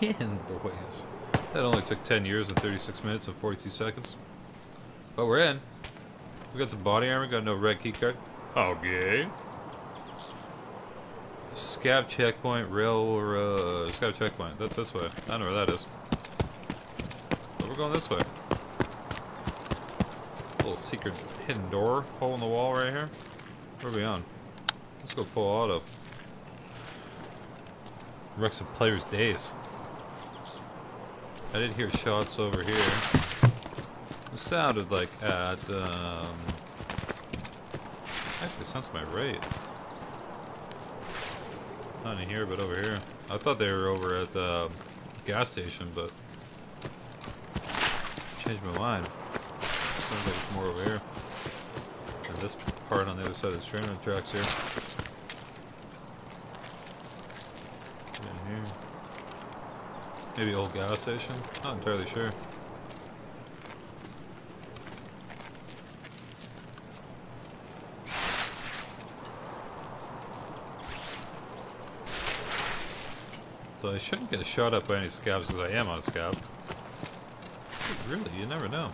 in, boys. That only took 10 years and 36 minutes and 42 seconds. But we're in. We got some body armor, got no red key keycard. Okay. Scav checkpoint, rail, uh, scav checkpoint. That's this way. I don't know where that is. But we're going this way. Little secret hidden door, hole in the wall right here. Where are we on? Let's go full auto. Wreck some players' days. I did hear shots over here. It sounded like at, um... Actually, sounds my right. Not in here, but over here. I thought they were over at the gas station, but... Changed my mind. Sounds like it's more over here. And this part on the other side of the train tracks here. In here. Maybe old gas station? Not entirely sure. So I shouldn't get shot up by any scavs because I am on a scav. Really, you never know.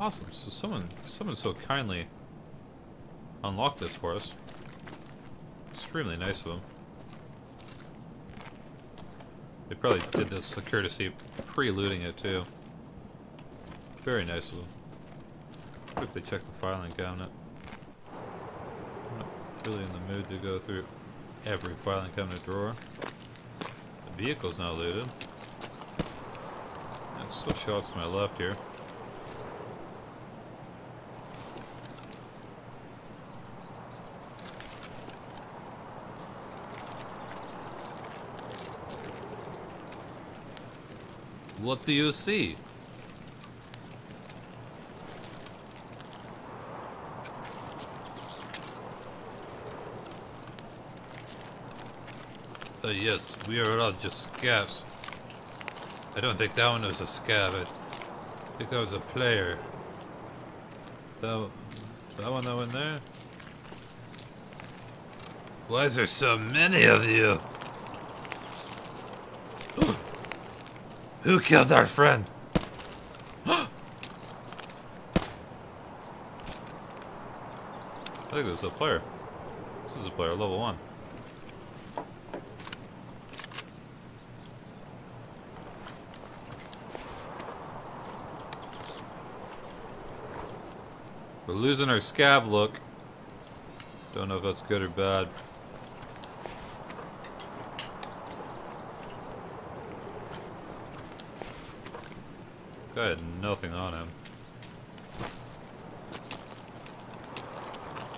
Awesome. So someone, someone so kindly unlocked this for us. Extremely nice of them. They probably did this courtesy pre-looting it too. Very nice of them. If they check the filing cabinet? I'm not really in the mood to go through every filing cabinet drawer. The vehicle's not looted. Still shots to my left here. What do you see? Uh, yes, we are all just scavs. I don't think that one was a scav. I think that was a player. That, that one that went there? Why is there so many of you? Who killed our friend? I think this is a player. This is a player, level one. We're losing our scav look. Don't know if that's good or bad. Guy had nothing on him.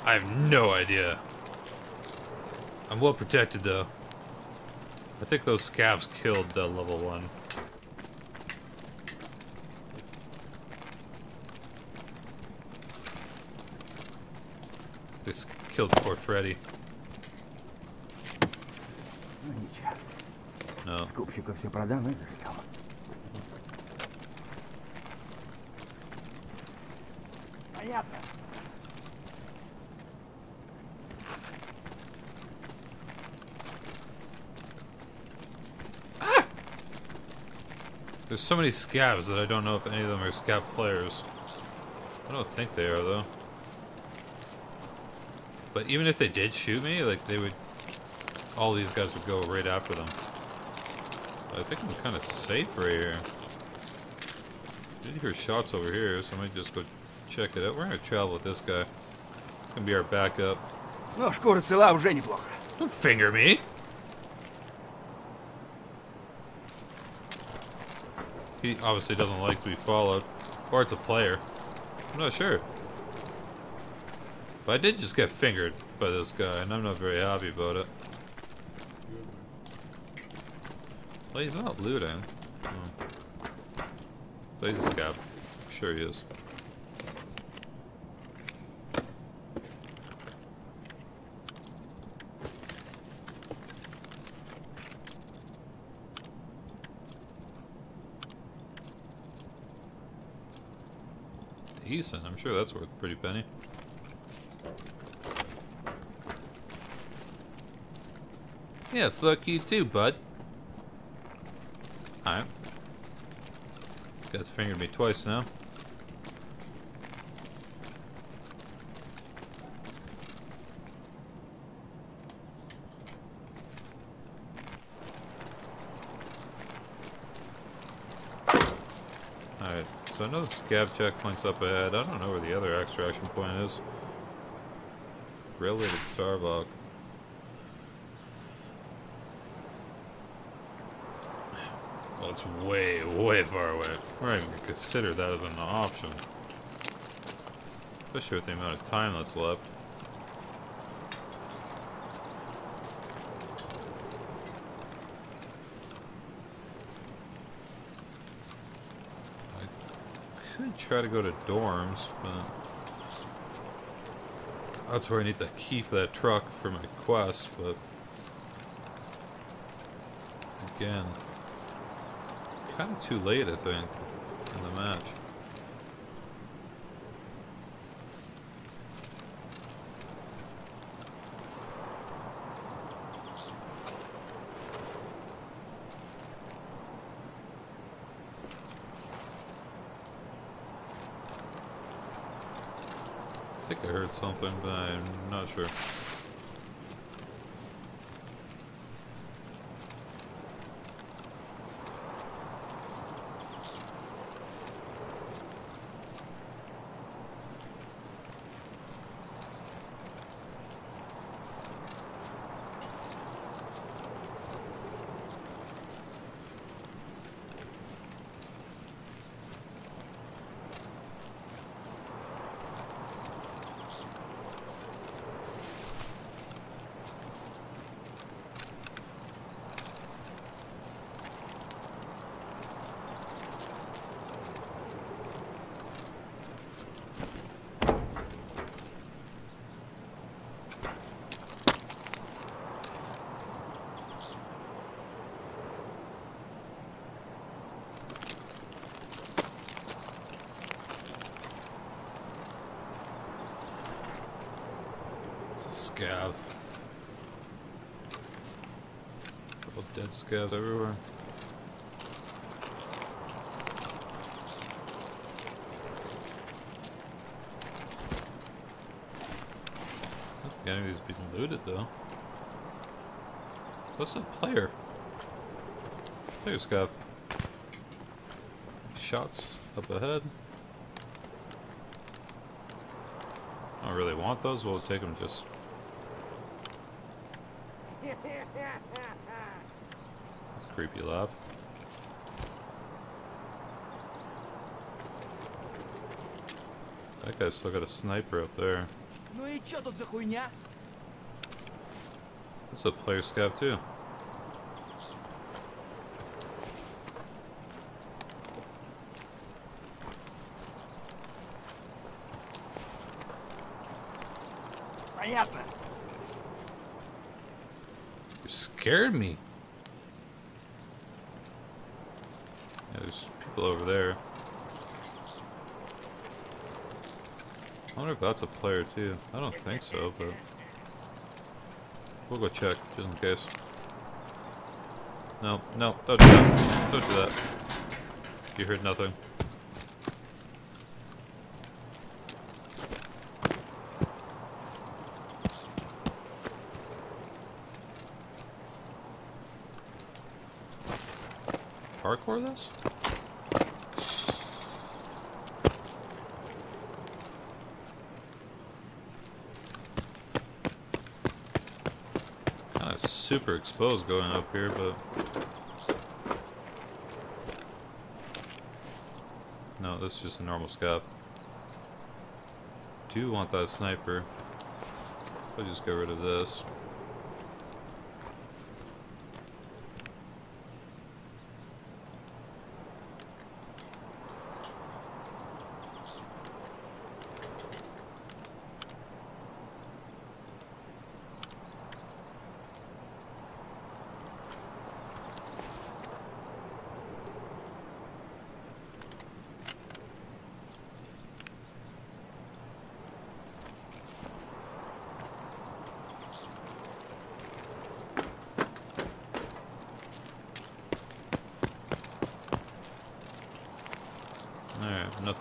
I have no idea. I'm well protected, though. I think those scavs killed the level one. They killed poor Freddy. No. Yep. Ah! There's so many scavs that I don't know if any of them are scav players. I don't think they are, though. But even if they did shoot me, like, they would... All these guys would go right after them. I think I'm kind of safe right here. I did hear shots over here, so I might just go check it out. We're gonna travel with this guy. It's gonna be our backup. Ну, шкура цела, уже неплохо. Don't finger me. He obviously doesn't like to be followed. Or it's a player. I'm not sure. But I did just get fingered by this guy, and I'm not very happy about it. Well, he's not looting. Oh. So he's a scav. I'm sure he is. I'm sure that's worth a pretty penny. Yeah, fuck you too, bud. Alright. Guy's fingered me twice now. Alright, so I know the scav checkpoint's up ahead. I don't know where the other extraction point is. Railway to Starbuck. Well, it's way, way far away. We're not even consider that as an option. Especially with the amount of time that's left. I try to go to dorms, but... That's where I need the key for that truck for my quest, but... Again... Kind of too late, I think, in the match. I heard something, but I'm not sure. Scav. Couple dead scavs everywhere. The enemy's being looted though. What's a player? Player scav. Shots up ahead. I don't really want those, we'll take them just that's creepy, love. That guy's still got a sniper up there. That's a player scout too. Scared me. Yeah, there's people over there. I wonder if that's a player too. I don't think so, but we'll go check just in case. No, no, don't do that. Don't do that. You heard nothing. Parkour this? Kind of super exposed going up here, but no, this is just a normal scav. Do want that sniper? I'll just get rid of this.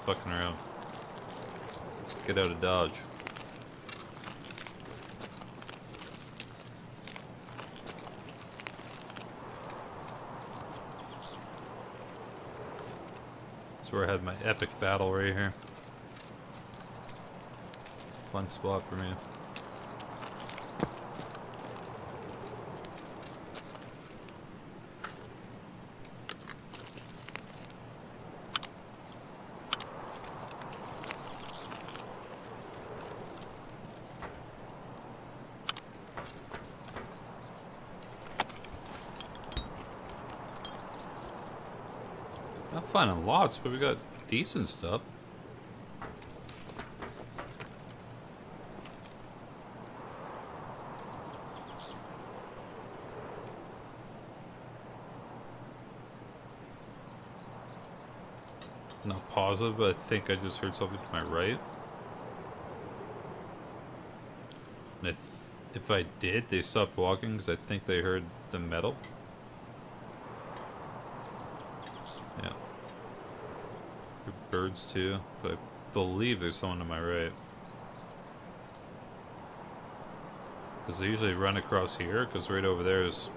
Fucking around. Let's get out of Dodge. That's where I had my epic battle right here. Fun spot for me. Finding lots, but we got decent stuff. Not positive, but I think I just heard something to my right. And if, if I did, they stopped walking because I think they heard the metal. Yeah. There are birds too, but I believe there's someone to my right. Because they usually run across here, because right over there is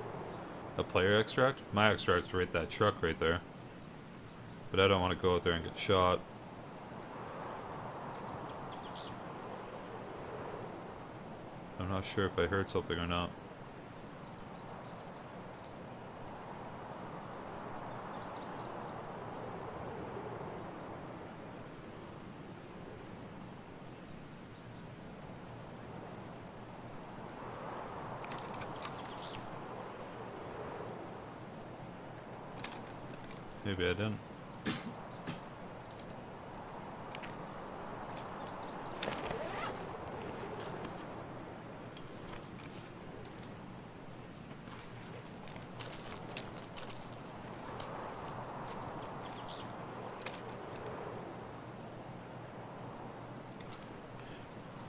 a player extract. My extract's right that truck right there. But I don't want to go out there and get shot. I'm not sure if I heard something or not. Maybe I didn't.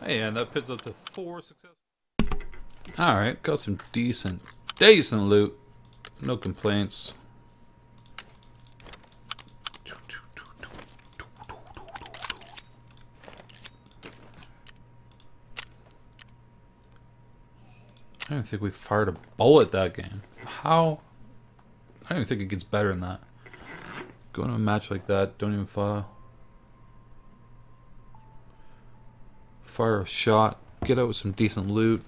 Hey, and that puts up to four success. Alright, got some decent, decent loot. No complaints. I don't think we fired a bullet that game. How? I don't even think it gets better than that. Going to a match like that, don't even fire. Fire a shot, get out with some decent loot.